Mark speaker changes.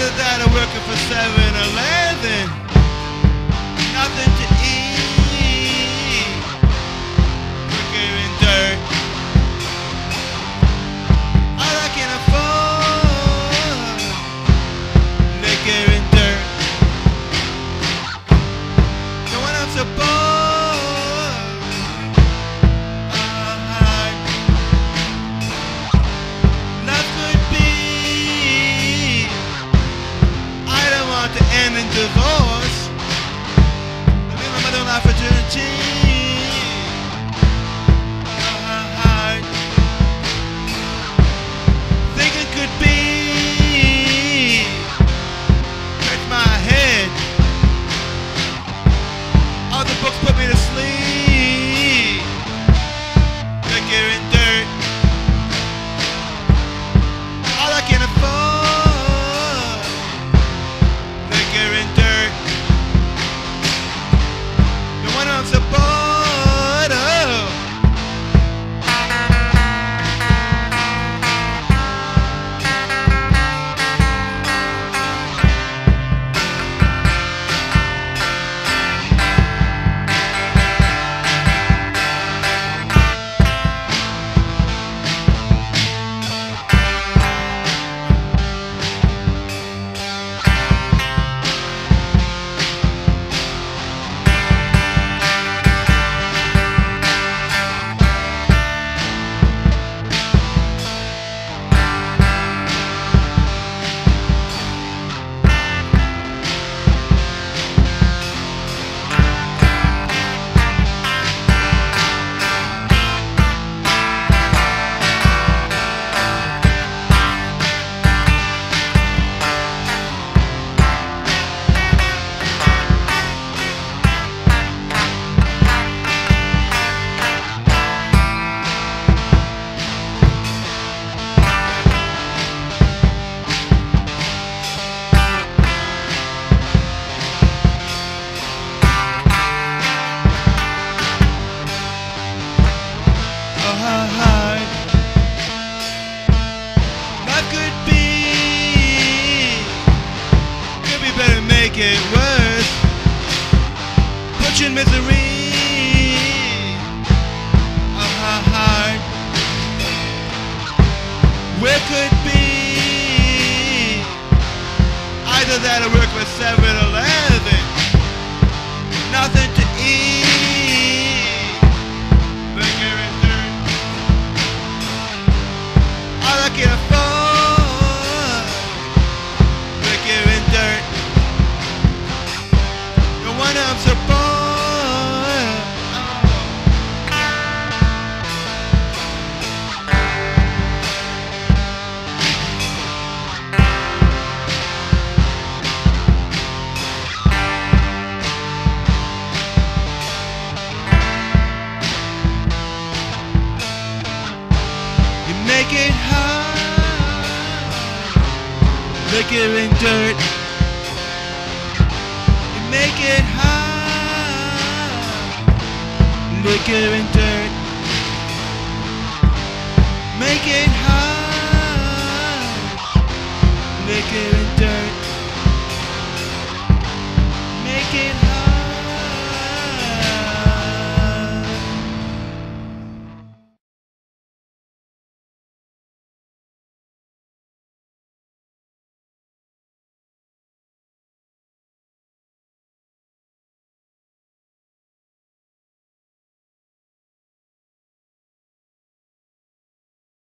Speaker 1: Either that or working for 7-Eleven. Nothing to it worse. Put misery of her heart. Where could be either that or work with 7 Eleven? make it hard, liquor and dirt make it hot. Liquor and dirt. Make it hot.